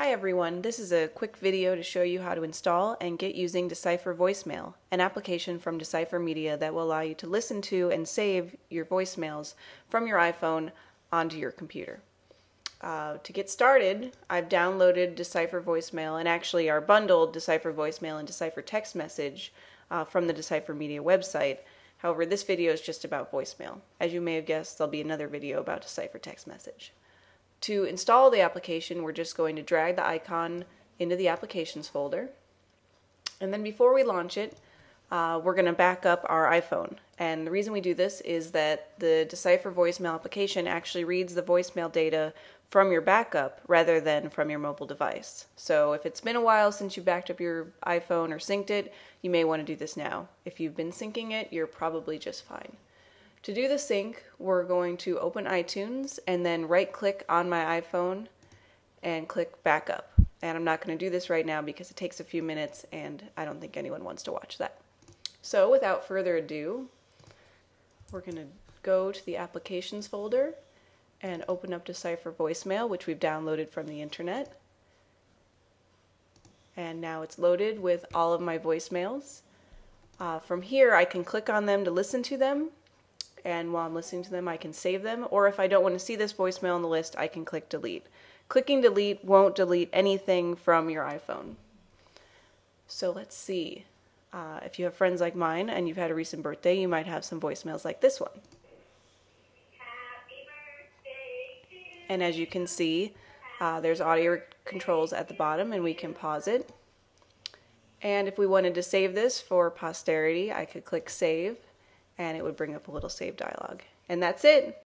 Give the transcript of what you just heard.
Hi everyone, this is a quick video to show you how to install and get using Decipher Voicemail, an application from Decipher Media that will allow you to listen to and save your voicemails from your iPhone onto your computer. Uh, to get started, I've downloaded Decipher Voicemail and actually our bundled Decipher Voicemail and Decipher Text Message uh, from the Decipher Media website. However, this video is just about voicemail. As you may have guessed, there'll be another video about Decipher Text Message. To install the application, we're just going to drag the icon into the applications folder. And then before we launch it, uh, we're going to back up our iPhone. And the reason we do this is that the Decipher voicemail application actually reads the voicemail data from your backup rather than from your mobile device. So if it's been a while since you backed up your iPhone or synced it, you may want to do this now. If you've been syncing it, you're probably just fine. To do the sync, we're going to open iTunes and then right click on my iPhone and click backup. And I'm not going to do this right now because it takes a few minutes and I don't think anyone wants to watch that. So without further ado, we're going to go to the applications folder and open up Decipher voicemail, which we've downloaded from the internet. And now it's loaded with all of my voicemails. Uh, from here, I can click on them to listen to them and while I'm listening to them, I can save them. Or if I don't want to see this voicemail on the list, I can click delete. Clicking delete won't delete anything from your iPhone. So let's see. Uh, if you have friends like mine and you've had a recent birthday, you might have some voicemails like this one. And as you can see, uh, there's audio controls at the bottom and we can pause it. And if we wanted to save this for posterity, I could click save and it would bring up a little save dialog. And that's it.